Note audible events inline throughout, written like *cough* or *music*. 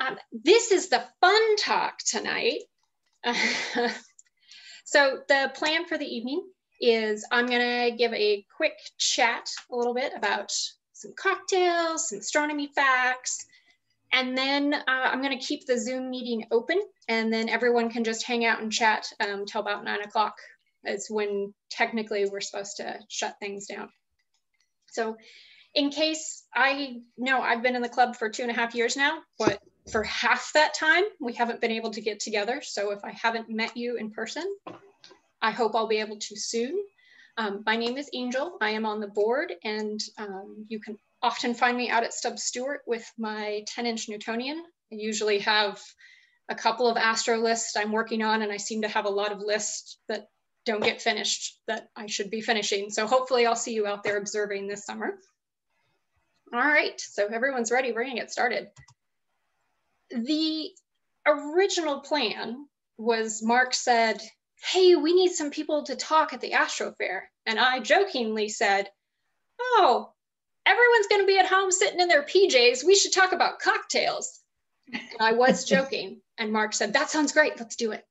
Um, this is the fun talk tonight. *laughs* so the plan for the evening is I'm gonna give a quick chat a little bit about some cocktails, some astronomy facts, and then uh, I'm gonna keep the Zoom meeting open and then everyone can just hang out and chat um, till about nine o'clock is when technically we're supposed to shut things down. So in case I know I've been in the club for two and a half years now, but for half that time, we haven't been able to get together. So if I haven't met you in person, I hope I'll be able to soon. Um, my name is Angel. I am on the board and um, you can often find me out at Stub Stewart with my 10 inch Newtonian. I usually have a couple of astro lists I'm working on and I seem to have a lot of lists that don't get finished that I should be finishing. So hopefully I'll see you out there observing this summer. All right, so everyone's ready, we're gonna get started. The original plan was Mark said, hey, we need some people to talk at the Astro Fair. And I jokingly said, oh, everyone's gonna be at home sitting in their PJs. We should talk about cocktails. And I was *laughs* joking. And Mark said, that sounds great, let's do it.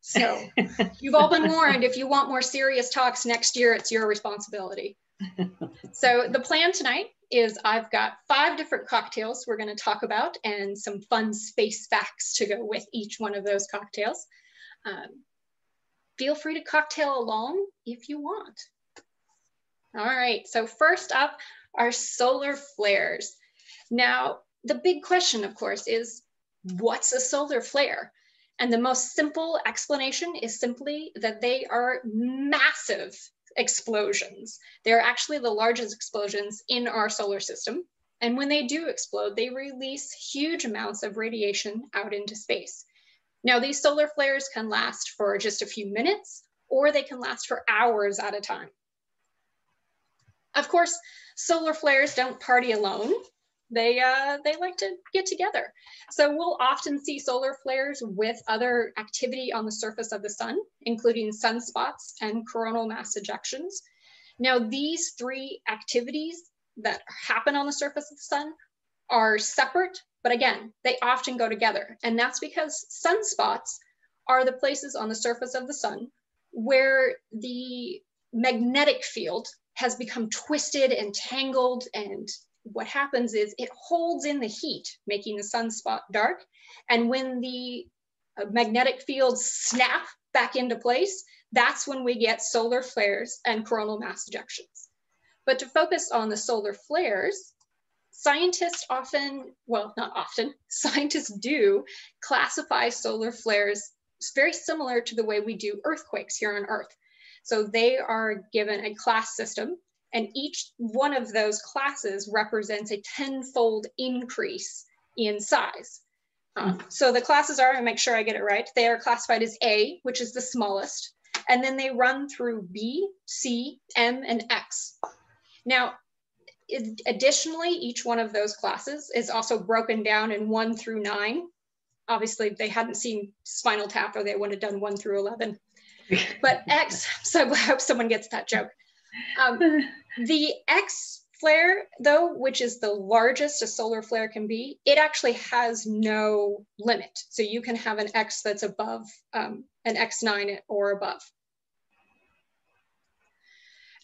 So *laughs* you've all been warned. If you want more serious talks next year, it's your responsibility. *laughs* so the plan tonight is I've got five different cocktails we're going to talk about and some fun space facts to go with each one of those cocktails. Um, feel free to cocktail along if you want. All right, so first up are solar flares. Now, the big question, of course, is what's a solar flare? And the most simple explanation is simply that they are massive explosions. They're actually the largest explosions in our solar system. And when they do explode, they release huge amounts of radiation out into space. Now, these solar flares can last for just a few minutes, or they can last for hours at a time. Of course, solar flares don't party alone they uh, they like to get together. So we'll often see solar flares with other activity on the surface of the sun, including sunspots and coronal mass ejections. Now these three activities that happen on the surface of the sun are separate, but again, they often go together. And that's because sunspots are the places on the surface of the sun where the magnetic field has become twisted and tangled and what happens is it holds in the heat, making the sunspot dark. And when the uh, magnetic fields snap back into place, that's when we get solar flares and coronal mass ejections. But to focus on the solar flares, scientists often, well, not often, *laughs* scientists do classify solar flares very similar to the way we do earthquakes here on Earth. So they are given a class system and each one of those classes represents a tenfold increase in size. Um, so the classes are, and make sure I get it right, they are classified as A, which is the smallest, and then they run through B, C, M, and X. Now, additionally, each one of those classes is also broken down in one through nine. Obviously, they hadn't seen Spinal Tap or they would have done one through 11. *laughs* But X, *laughs* so I hope someone gets that joke. Um, the X flare, though, which is the largest a solar flare can be, it actually has no limit. So you can have an X that's above um, an X9 or above.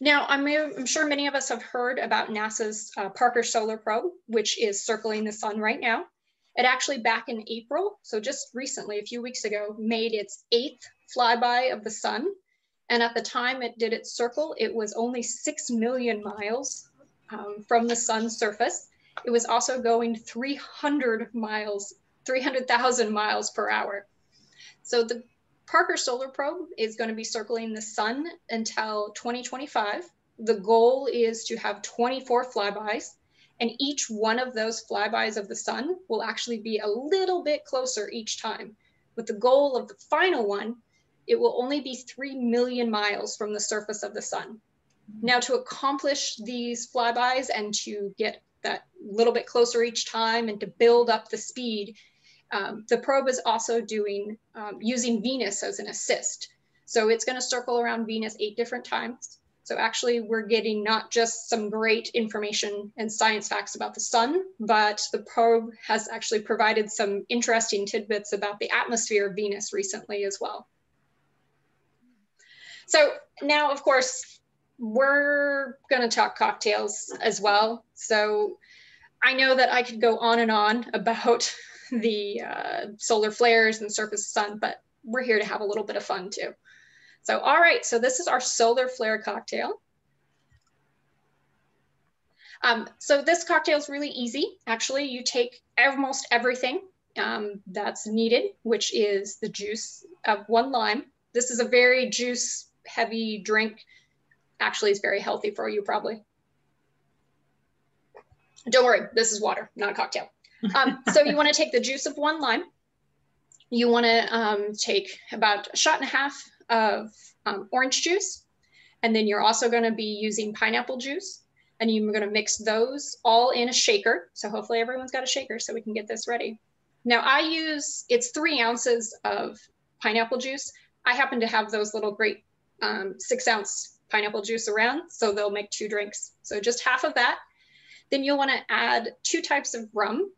Now, I'm, I'm, sure many of us have heard about NASA's uh, Parker Solar Probe, which is circling the sun right now. It actually back in April, so just recently, a few weeks ago, made its eighth flyby of the sun and at the time it did its circle, it was only 6 million miles um, from the sun's surface. It was also going 300 miles, 300,000 miles per hour. So the Parker Solar Probe is going to be circling the sun until 2025. The goal is to have 24 flybys, and each one of those flybys of the sun will actually be a little bit closer each time. With the goal of the final one it will only be 3 million miles from the surface of the sun. Now, to accomplish these flybys and to get that little bit closer each time and to build up the speed, um, the probe is also doing um, using Venus as an assist. So it's going to circle around Venus eight different times. So actually we're getting not just some great information and science facts about the sun, but the probe has actually provided some interesting tidbits about the atmosphere of Venus recently as well. So now, of course, we're going to talk cocktails as well. So I know that I could go on and on about *laughs* the uh, solar flares and surface sun, but we're here to have a little bit of fun too. So, all right, so this is our solar flare cocktail. Um, so this cocktail is really easy. Actually, you take almost everything um, that's needed, which is the juice of one lime. This is a very juice heavy drink. Actually, is very healthy for you probably. Don't worry, this is water, not a cocktail. Um, so you want to take the juice of one lime. You want to um, take about a shot and a half of um, orange juice. And then you're also going to be using pineapple juice. And you're going to mix those all in a shaker. So hopefully everyone's got a shaker so we can get this ready. Now I use, it's three ounces of pineapple juice. I happen to have those little great um, six ounce pineapple juice around. So they'll make two drinks. So just half of that. Then you'll want to add two types of rum,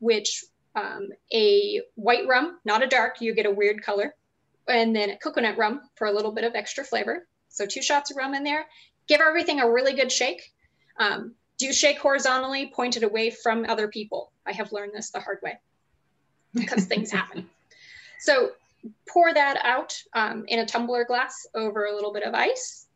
which um, a white rum, not a dark, you get a weird color and then a coconut rum for a little bit of extra flavor. So two shots of rum in there. Give everything a really good shake. Um, do shake horizontally, pointed away from other people. I have learned this the hard way because things *laughs* happen. So pour that out um, in a tumbler glass over a little bit of ice.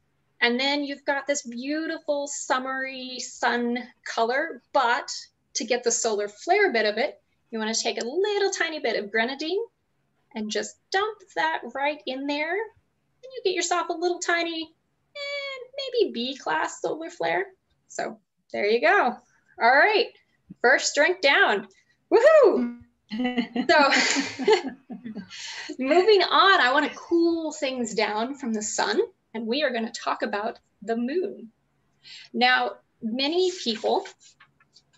And then you've got this beautiful summery sun color, but to get the solar flare bit of it, you want to take a little tiny bit of grenadine and just dump that right in there. And you get yourself a little tiny, eh, maybe B class solar flare. So there you go. All right, first drink down. Woohoo! So *laughs* moving on, I want to cool things down from the sun, and we are going to talk about the moon. Now, many people,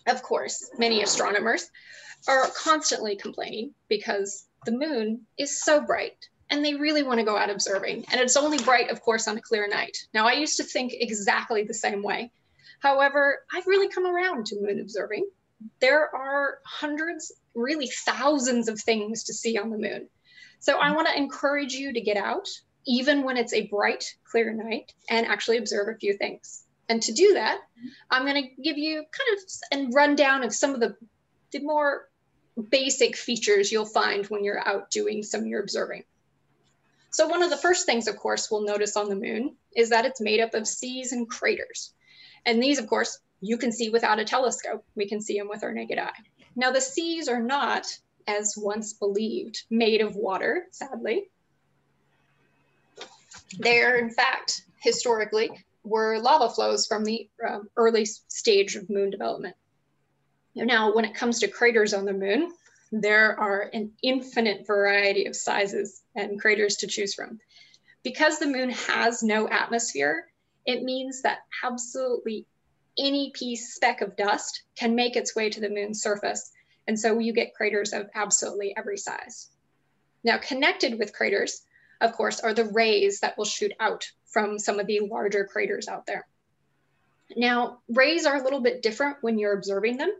of course, many astronomers, are constantly complaining because the moon is so bright and they really want to go out observing. And it's only bright, of course, on a clear night. Now, I used to think exactly the same way. However, I've really come around to moon observing. There are hundreds, really thousands of things to see on the moon. So I mm-hmm. want to encourage you to get out, even when it's a bright, clear night, and actually observe a few things. And to do that, mm-hmm. I'm going to give you kind of a rundown of some of the, the more basic features you'll find when you're out doing some of your observing. So one of the first things, of course, we'll notice on the moon is that it's made up of seas and craters. And these, of course, you can see without a telescope. We can see them with our naked eye. Now, the seas are not, as once believed, made of water, sadly. They're, in fact, historically, were lava flows from the um, early stage of moon development. Now, when it comes to craters on the moon, there are an infinite variety of sizes and craters to choose from. Because the moon has no atmosphere, it means that absolutely any piece speck of dust can make its way to the moon's surface. And so you get craters of absolutely every size. Now, connected with craters, of course, are the rays that will shoot out from some of the larger craters out there. Now, rays are a little bit different when you're observing them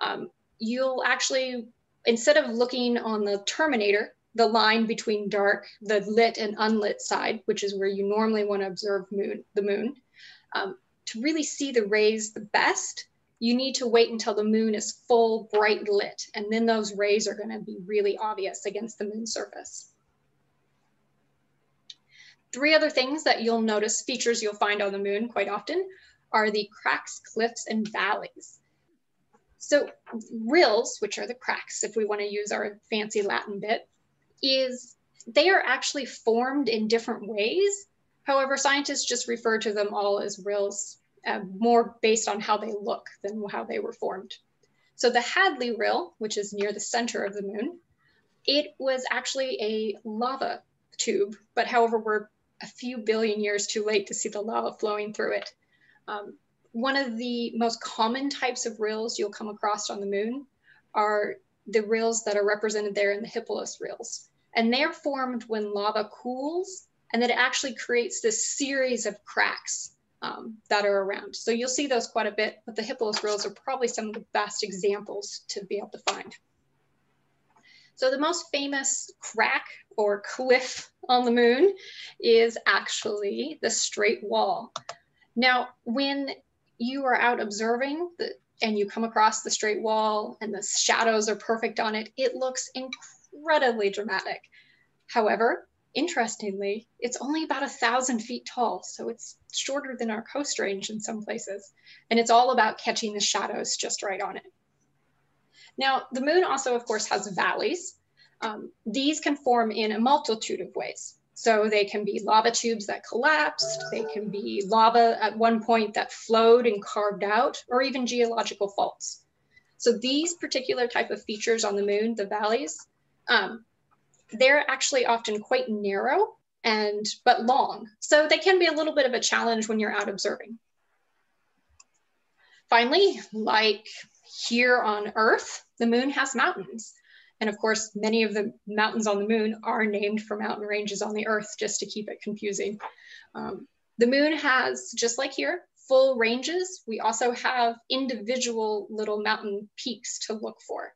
um, you'll actually, instead of looking on the terminator, the line between dark, the lit and unlit side, which is where you normally want to observe moon, the moon, um, to really see the rays the best, you need to wait until the moon is full bright lit, and then those rays are going to be really obvious against the moon surface. Three other things that you'll notice, features you'll find on the moon quite often, are the cracks, cliffs, and valleys. So rills, which are the cracks, if we want to use our fancy Latin bit, is they are actually formed in different ways. However, scientists just refer to them all as rills, uh, more based on how they look than how they were formed. So the Hadley rill, which is near the center of the moon, it was actually a lava tube, but however, we're a few billion years too late to see the lava flowing through it. Um, one of the most common types of rills you'll come across on the moon are the rills that are represented there in the Hippalus rills. And they're formed when lava cools and that it actually creates this series of cracks um, that are around. So you'll see those quite a bit, but the Hippalus rills are probably some of the best examples to be able to find. So the most famous crack or cliff on the moon is actually the straight wall. Now, when you are out observing the, and you come across the straight wall and the shadows are perfect on it, it looks incredibly dramatic. However, interestingly, it's only about a thousand feet tall, so it's shorter than our coast range in some places. And it's all about catching the shadows just right on it. Now, the moon also, of course, has valleys. Um, these can form in a multitude of ways. So they can be lava tubes that collapsed, they can be lava at one point that flowed and carved out, or even geological faults. So these particular type of features on the moon, the valleys, um, they're actually often quite narrow and but long. So they can be a little bit of a challenge when you're out observing. Finally, like here on Earth, the moon has mountains. And of course, many of the mountains on the moon are named for mountain ranges on the Earth, just to keep it confusing. Um, the moon has, just like here, full ranges. We also have individual little mountain peaks to look for.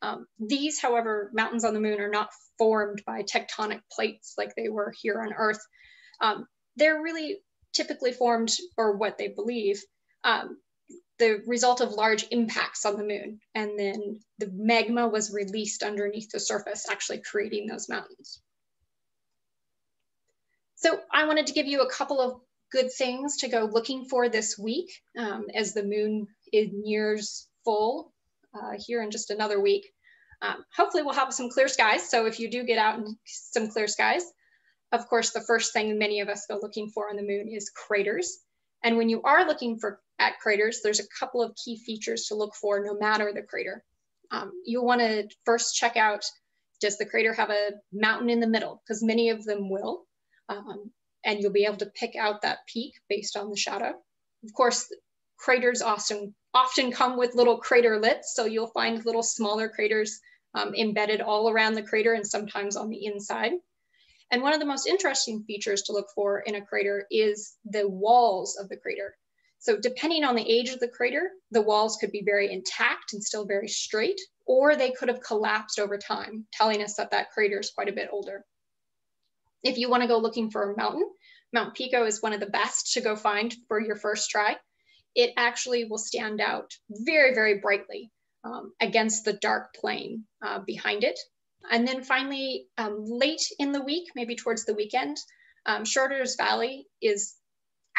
Um, these, however, mountains on the moon are not formed by tectonic plates like they were here on Earth. Um, they're really typically formed, or what they believe, um, the result of large impacts on the moon. And then the magma was released underneath the surface, actually creating those mountains. So I wanted to give you a couple of good things to go looking for this week um, as the moon is nears full uh, here in just another week. Um, hopefully we'll have some clear skies. So if you do get out in some clear skies, of course, the first thing many of us go looking for on the moon is craters. And when you are looking for at craters, there's a couple of key features to look for no matter the crater. Um, you'll want to first check out, does the crater have a mountain in the middle? Because many of them will. Um, and you'll be able to pick out that peak based on the shadow. Of course, craters often, often come with little craterlets, so you'll find little smaller craters um, embedded all around the crater and sometimes on the inside. And one of the most interesting features to look for in a crater is the walls of the crater. So depending on the age of the crater, the walls could be very intact and still very straight, or they could have collapsed over time, telling us that that crater is quite a bit older. If you wanna go looking for a mountain, Mount Pico is one of the best to go find for your first try. It actually will stand out very, very brightly um, against the dark plain uh, behind it. And then finally, um, late in the week, maybe towards the weekend, um, Schröter's Valley is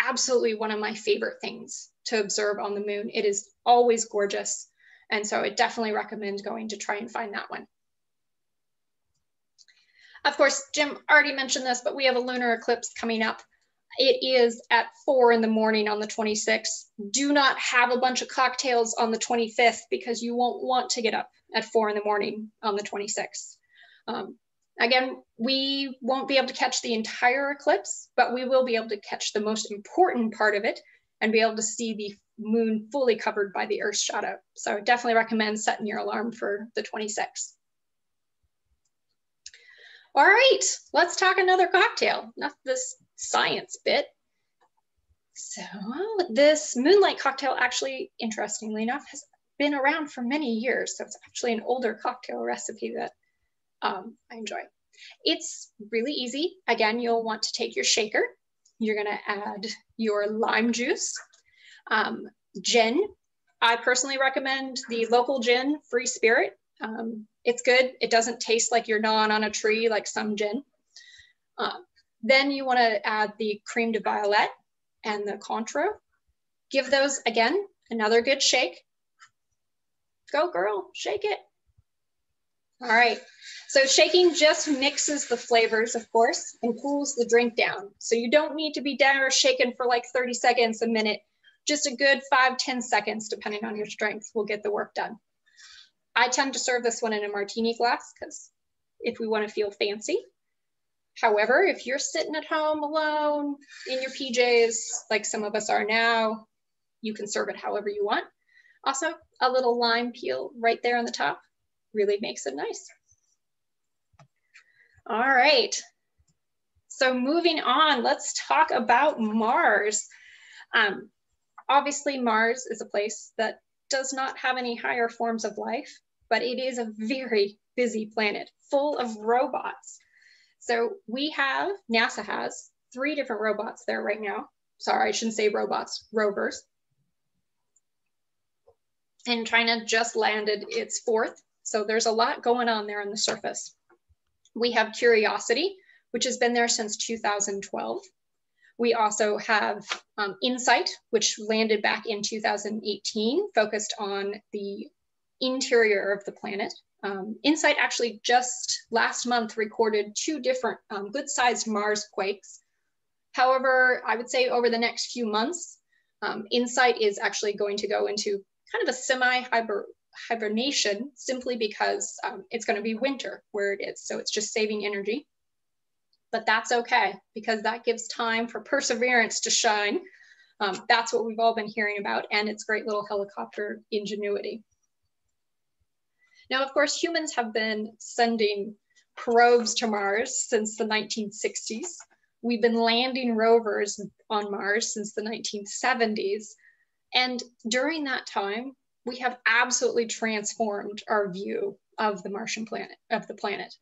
absolutely one of my favorite things to observe on the moon. It is always gorgeous. And so I definitely recommend going to try and find that one. Of course, Jim already mentioned this, but we have a lunar eclipse coming up. It is at four in the morning on the 26th. Do not have a bunch of cocktails on the 25th because you won't want to get up at four in the morning on the 26th. Um, Again, we won't be able to catch the entire eclipse, but we will be able to catch the most important part of it and be able to see the moon fully covered by the Earth's shadow. So definitely recommend setting your alarm for the 26th. All right, let's talk another cocktail, not this science bit. So this moonlight cocktail actually, interestingly enough, has been around for many years. So it's actually an older cocktail recipe that um, I enjoy. It's really easy. Again, you'll want to take your shaker. You're gonna add your lime juice, um, gin. I personally recommend the local gin, Free Spirit. Um, it's good. It doesn't taste like you're gnawing on a tree like some gin. Uh, then you wanna add the creme de violette and the Cointreau. Give those, again, another good shake. Go girl, shake it. All right, so shaking just mixes the flavors, of course, and cools the drink down. So you don't need to be down or shaken for like 30 seconds, a minute. Just a good five, 10 seconds, depending on your strength, will get the work done. I tend to serve this one in a martini glass because if we want to feel fancy. However, if you're sitting at home alone in your PJs, like some of us are now, you can serve it however you want. Also, a little lime peel right there on the top really makes it nice. All right. So moving on, let's talk about Mars. Um, obviously, Mars is a place that does not have any higher forms of life, but it is a very busy planet full of robots. So we have, NASA has three different robots there right now. Sorry, I shouldn't say robots, rovers. And China just landed its fourth. So there's a lot going on there on the surface. We have Curiosity, which has been there since 2012. We also have um, Insight, which landed back in 2018, focused on the interior of the planet. Um, Insight actually just last month recorded two different um, good sized Mars quakes. However, I would say over the next few months, um, Insight is actually going to go into kind of a semi hibernation simply because um, it's going to be winter where it is. So it's just saving energy but that's okay because that gives time for perseverance to shine. Um, that's what we've all been hearing about and its great little helicopter ingenuity. Now, of course, humans have been sending probes to Mars since the 1960s. We've been landing rovers on Mars since the 1970s. And during that time, we have absolutely transformed our view of the Martian planet, of the planet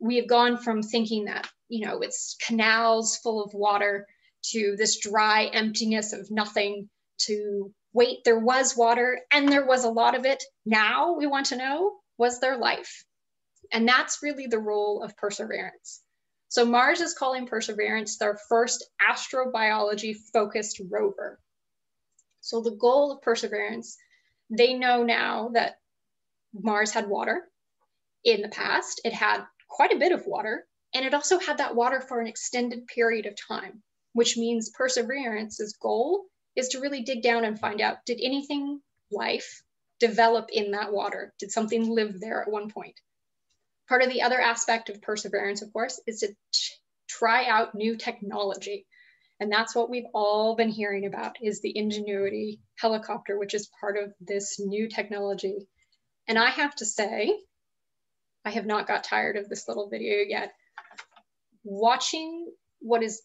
we have gone from thinking that, you know, it's canals full of water to this dry emptiness of nothing to wait, there was water and there was a lot of it. Now we want to know, was there life? And that's really the role of perseverance. So Mars is calling Perseverance their first astrobiology focused rover. So the goal of Perseverance, they know now that Mars had water in the past. It had quite a bit of water, and it also had that water for an extended period of time, which means Perseverance's goal is to really dig down and find out did anything life develop in that water? Did something live there at one point? Part of the other aspect of perseverance, of course, is to try out new technology. And that's what we've all been hearing about is the Ingenuity helicopter, which is part of this new technology. And I have to say, I have not got tired of this little video yet. Watching what is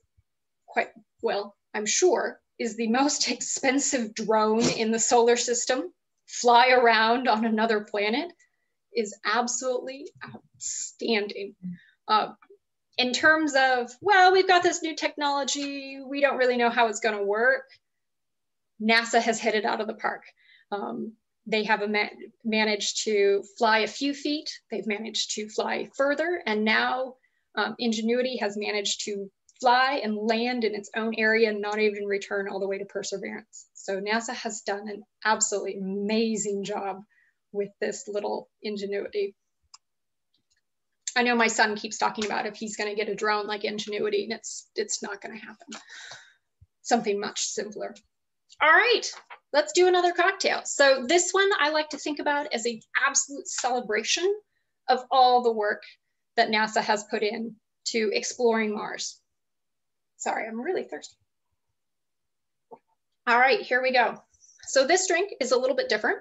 quite, well, I'm sure, is the most *laughs* expensive drone in the solar system fly around on another planet is absolutely outstanding. Uh, in terms of, well, we've got this new technology, we don't really know how it's going to work. NASA has hit it out of the park. Um, they have ma managed to fly a few feet, they've managed to fly further, and now um, Ingenuity has managed to fly and land in its own area and not even return all the way to Perseverance. So NASA has done an absolutely amazing job with this little Ingenuity. I know my son keeps talking about if he's going to get a drone like Ingenuity, and it's it's not going to happen. Something much simpler. All right, let's do another cocktail. So this one I like to think about as an absolute celebration of all the work that NASA has put in to exploring Mars. Sorry, I'm really thirsty. All right, here we go. So this drink is a little bit different.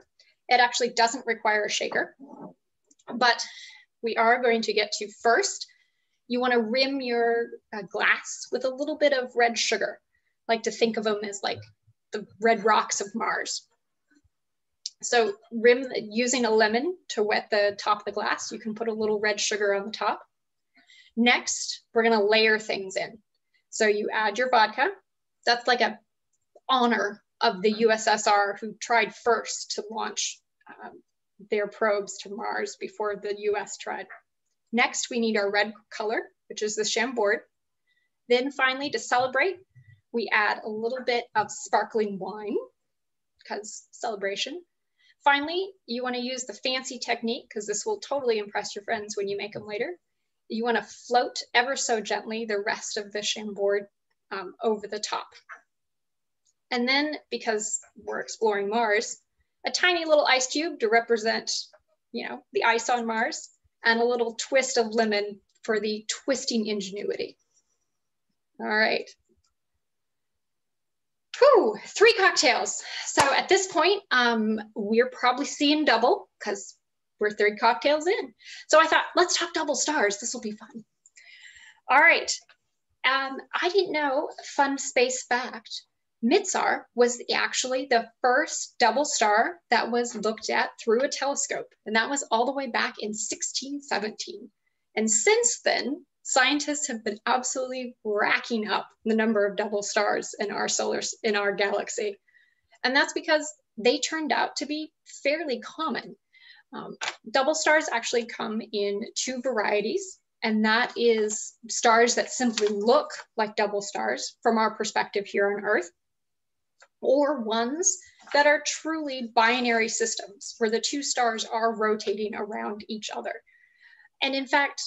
It actually doesn't require a shaker, but we are going to get to first, you wanna rim your uh, glass with a little bit of red sugar. I like to think of them as like the red rocks of Mars. So rim using a lemon to wet the top of the glass, you can put a little red sugar on the top. Next, we're gonna layer things in. So you add your vodka. That's like a honor of the USSR who tried first to launch um, their probes to Mars before the US tried. Next, we need our red color, which is the Chambord. Then finally, to celebrate, we add a little bit of sparkling wine because celebration. Finally, you wanna use the fancy technique because this will totally impress your friends when you make them later. You wanna float ever so gently the rest of the Chambord um, over the top. And then because we're exploring Mars, a tiny little ice cube to represent, you know, the ice on Mars and a little twist of lemon for the twisting ingenuity. All right, Whew, three cocktails. So at this point, um, we're probably seeing double because we're three cocktails in. So I thought, let's talk double stars. This will be fun. All right. Um, I didn't know, fun space fact, Mizar was actually the first double star that was looked at through a telescope, and that was all the way back in 1617. And since then, scientists have been absolutely racking up the number of double stars in our solar in our galaxy, and that's because they turned out to be fairly common. Um, double stars actually come in two varieties, and that is stars that simply look like double stars from our perspective here on Earth, or ones that are truly binary systems where the two stars are rotating around each other. And in fact,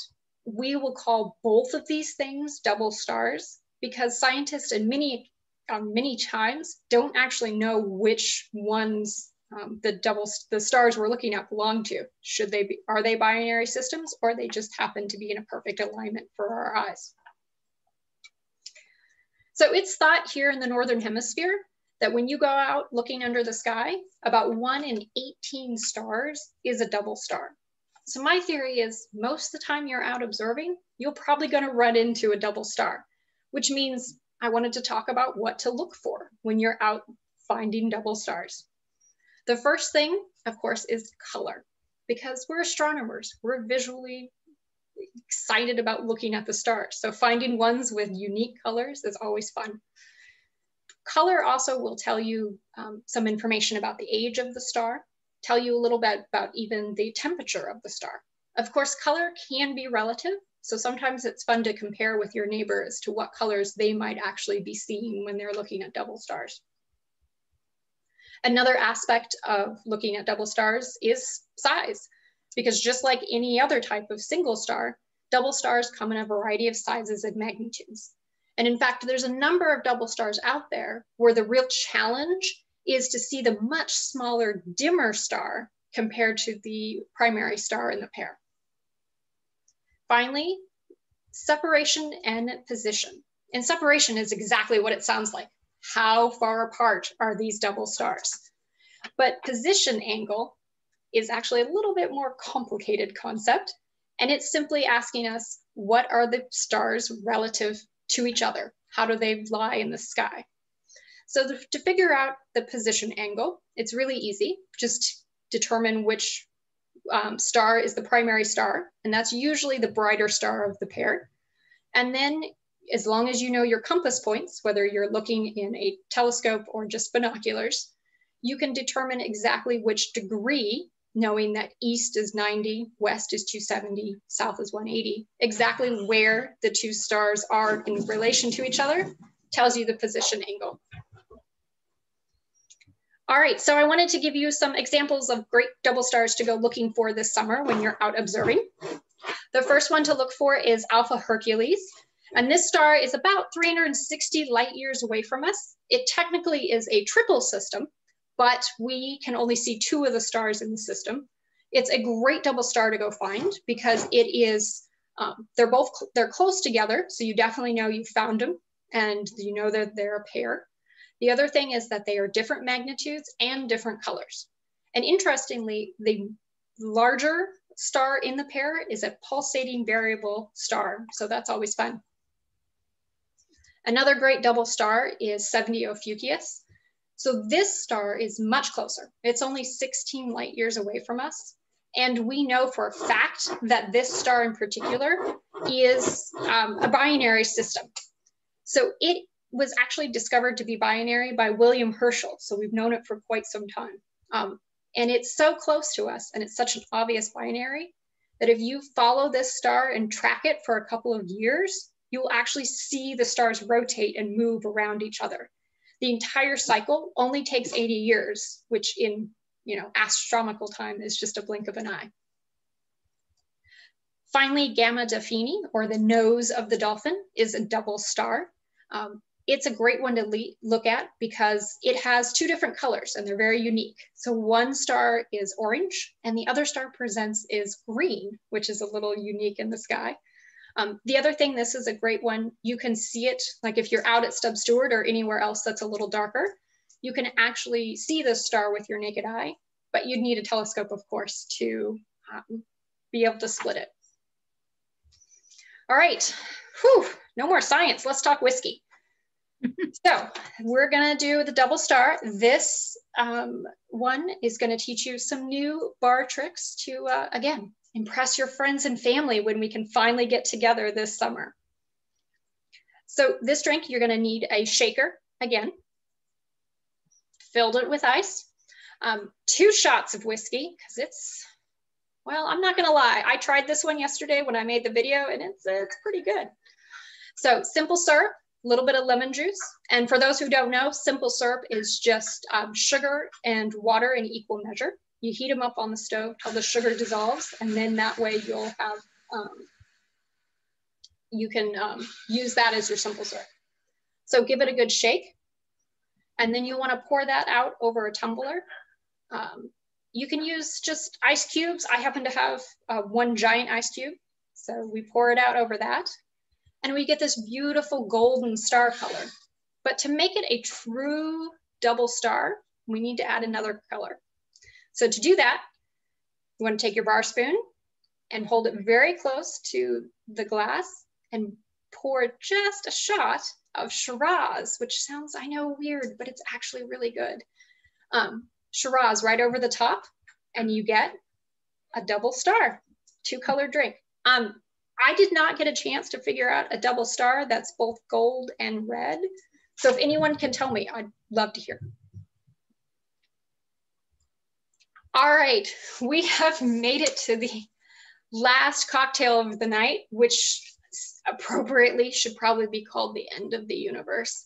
we will call both of these things double stars because scientists in many um, many times don't actually know which ones um, the double the stars we're looking at belong to. Should they be are they binary systems or they just happen to be in a perfect alignment for our eyes? So it's thought here in the northern hemisphere that when you go out looking under the sky, about one in 18 stars is a double star. So my theory is most of the time you're out observing, you're probably going to run into a double star, which means I wanted to talk about what to look for when you're out finding double stars. The first thing, of course, is color, because we're astronomers. We're visually excited about looking at the stars. So finding ones with unique colors is always fun. Color also will tell you um, some information about the age of the star, tell you a little bit about even the temperature of the star. Of course, color can be relative. So sometimes it's fun to compare with your neighbor as to what colors they might actually be seeing when they're looking at double stars. Another aspect of looking at double stars is size, because just like any other type of single star, double stars come in a variety of sizes and magnitudes. And in fact, there's a number of double stars out there where the real challenge is to see the much smaller, dimmer star compared to the primary star in the pair. Finally, separation and position. And separation is exactly what it sounds like. How far apart are these double stars? But position angle is actually a little bit more complicated concept. And it's simply asking us, what are the stars relative to each other? How do they lie in the sky? So the, to figure out the position angle, it's really easy. Just determine which um, star is the primary star, and that's usually the brighter star of the pair. And then as long as you know your compass points, whether you're looking in a telescope or just binoculars, you can determine exactly which degree, knowing that east is 90, west is 270, south is 180, exactly where the two stars are in relation to each other tells you the position angle. All right, so I wanted to give you some examples of great double stars to go looking for this summer when you're out observing. The first one to look for is Alpha Hercules. And this star is about 360 light years away from us. It technically is a triple system, but we can only see two of the stars in the system. It's a great double star to go find because it is, um, they're both, they're close together. So you definitely know you found them and you know that they're a pair. The other thing is that they are different magnitudes and different colors. And interestingly, the larger star in the pair is a pulsating variable star. So that's always fun. Another great double star is 70 Ophiuchus. So this star is much closer. It's only 16 light years away from us. And we know for a fact that this star in particular is um, a binary system. So it was actually discovered to be binary by William Herschel. So we've known it for quite some time. Um, and it's so close to us and it's such an obvious binary that if you follow this star and track it for a couple of years, you will actually see the stars rotate and move around each other. The entire cycle only takes 80 years, which in you know astronomical time is just a blink of an eye. Finally, Gamma Delphini, or the nose of the dolphin, is a double star. Um, it's a great one to look at because it has two different colors and they're very unique. So one star is orange and the other star presents is green, which is a little unique in the sky. Um, the other thing, this is a great one. You can see it like if you're out at Stub Stewart or anywhere else that's a little darker, you can actually see the star with your naked eye, but you'd need a telescope, of course, to um, be able to split it. All right, Whew no more science. Let's talk whiskey. *laughs* so we're gonna do the double star. This um, one is gonna teach you some new bar tricks to, uh, again, impress your friends and family when we can finally get together this summer. So this drink, you're gonna need a shaker, again, filled it with ice, um, two shots of whiskey, because it's, well, I'm not gonna lie, I tried this one yesterday when I made the video and it's, it's pretty good. So simple syrup, a little bit of lemon juice. And for those who don't know, simple syrup is just um, sugar and water in equal measure. You heat them up on the stove till the sugar dissolves, and then that way you'll have, um, you can um, use that as your simple syrup. So give it a good shake. And then you wanna pour that out over a tumbler. Um, you can use just ice cubes. I happen to have uh, one giant ice cube. So we pour it out over that and we get this beautiful golden star color. But to make it a true double star, we need to add another color. So to do that, you want to take your bar spoon and hold it very close to the glass and pour just a shot of Shiraz, which sounds, I know, weird, but it's actually really good. Um, Shiraz right over the top, and you get a double star, two color drink. Um, I did not get a chance to figure out a double star that's both gold and red. So if anyone can tell me, I'd love to hear. All right, we have made it to the last cocktail of the night, which appropriately should probably be called the end of the universe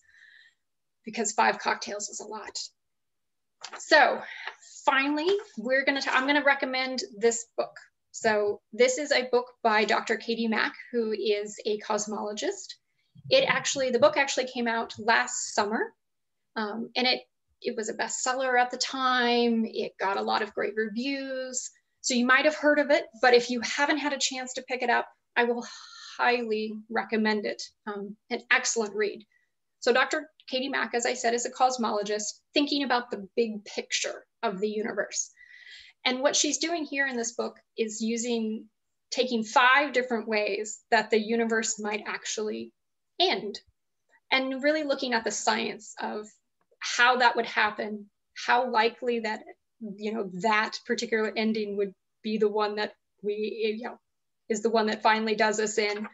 because five cocktails is a lot. So finally, we're gonna, I'm gonna recommend this book. So this is a book by Dr. Katie Mack, who is a cosmologist. It actually, the book actually came out last summer, um, and it it was a bestseller at the time. It got a lot of great reviews. So you might have heard of it, but if you haven't had a chance to pick it up, I will highly recommend it. Um, an excellent read. So Dr. Katie Mack, as I said, is a cosmologist thinking about the big picture of the universe. And what she's doing here in this book is using, taking five different ways that the universe might actually end and really looking at the science of how that would happen, how likely that, you know, that particular ending would be the one that we, you know, is the one that finally does us in.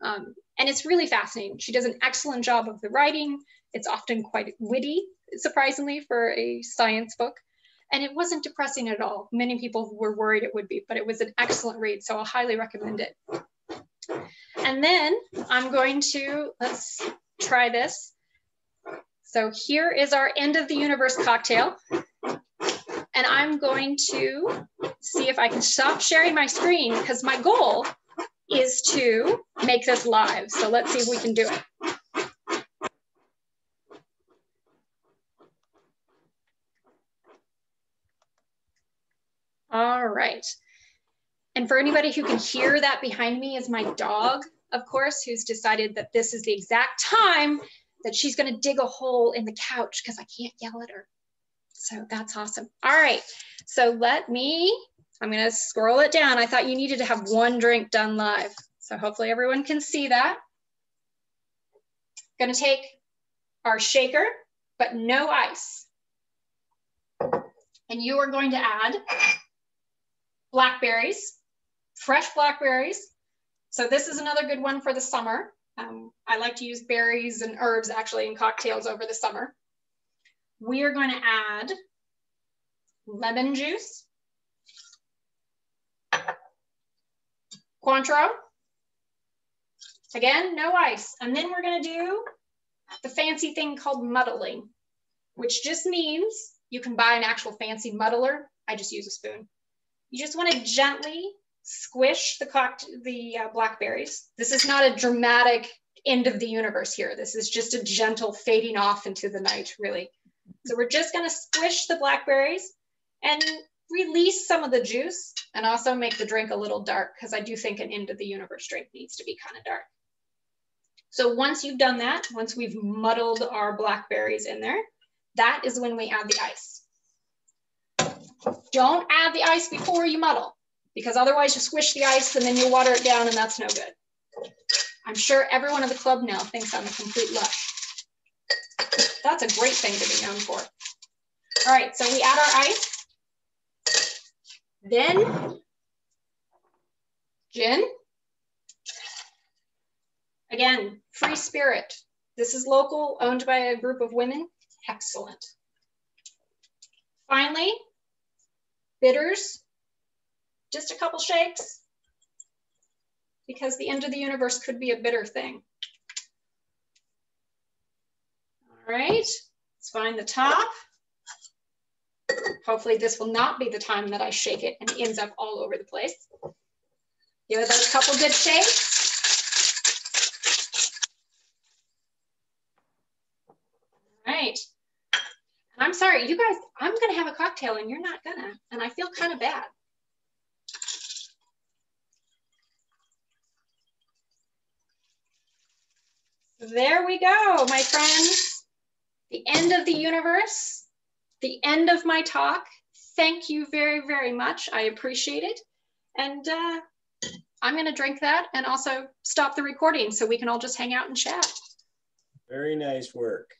Um, and it's really fascinating. She does an excellent job of the writing. It's often quite witty, surprisingly, for a science book and it wasn't depressing at all. Many people were worried it would be, but it was an excellent read, so I'll highly recommend it. And then I'm going to, let's try this. So here is our end of the universe cocktail. And I'm going to see if I can stop sharing my screen because my goal is to make this live. So let's see if we can do it. All right. And for anybody who can hear that behind me is my dog, of course, who's decided that this is the exact time that she's going to dig a hole in the couch because I can't yell at her. So that's awesome. All right. So let me, I'm going to scroll it down. I thought you needed to have one drink done live. So hopefully everyone can see that. Going to take our shaker, but no ice. And you are going to add blackberries, fresh blackberries. So this is another good one for the summer. Um, I like to use berries and herbs actually in cocktails over the summer. We are going to add lemon juice, Cointreau. Again, no ice. And then we're going to do the fancy thing called muddling, which just means you can buy an actual fancy muddler. I just use a spoon. You just want to gently squish the, the uh, blackberries. This is not a dramatic end of the universe here. This is just a gentle fading off into the night, really. So we're just going to squish the blackberries and release some of the juice and also make the drink a little dark because I do think an end of the universe drink needs to be kind of dark. So once you've done that, once we've muddled our blackberries in there, that is when we add the ice. Don't add the ice before you muddle because otherwise you squish the ice and then you water it down and that's no good. I'm sure everyone in the club now thinks I'm a complete lush. That's a great thing to be known for. All right, so we add our ice. Then gin. Again, free spirit. This is local, owned by a group of women. Excellent. Finally, bitters. Just a couple shakes because the end of the universe could be a bitter thing. All right, let's find the top. Hopefully this will not be the time that I shake it and it ends up all over the place. Give it those couple good shakes. All right. I'm sorry, you guys, I'm gonna have a cocktail and you're not gonna, and I feel kind of bad. There we go, my friends. The end of the universe, the end of my talk. Thank you very, very much. I appreciate it. And uh, I'm going to drink that and also stop the recording so we can all just hang out and chat. Very nice work.